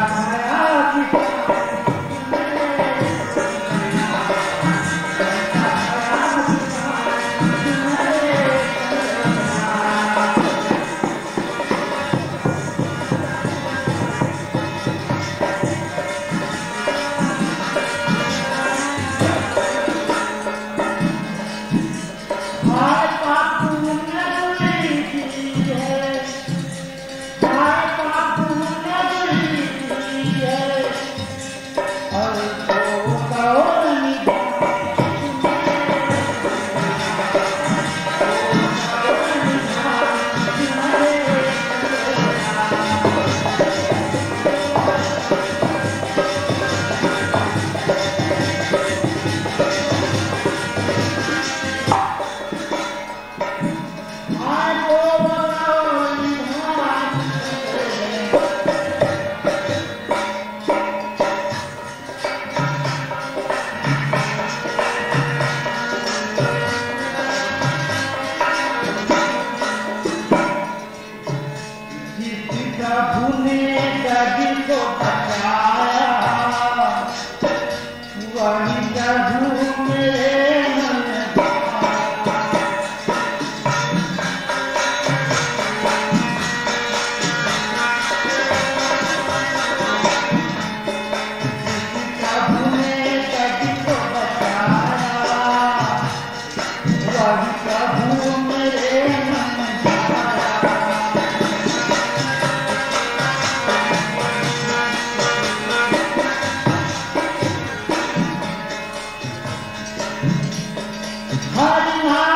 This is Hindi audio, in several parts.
Caraca, Hiding, hiding.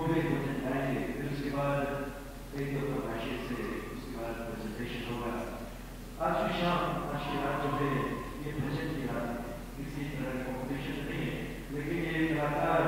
पूरे दो दिन फिर उसके बाद एक दो फरमाइशें से उसके बाद प्रेजेंटेशन होगा। आज की शाम आज की रात जो है, ये भजन की रात किसी तरह कॉम्पिटिशन नहीं है। लेकिन ये लगातार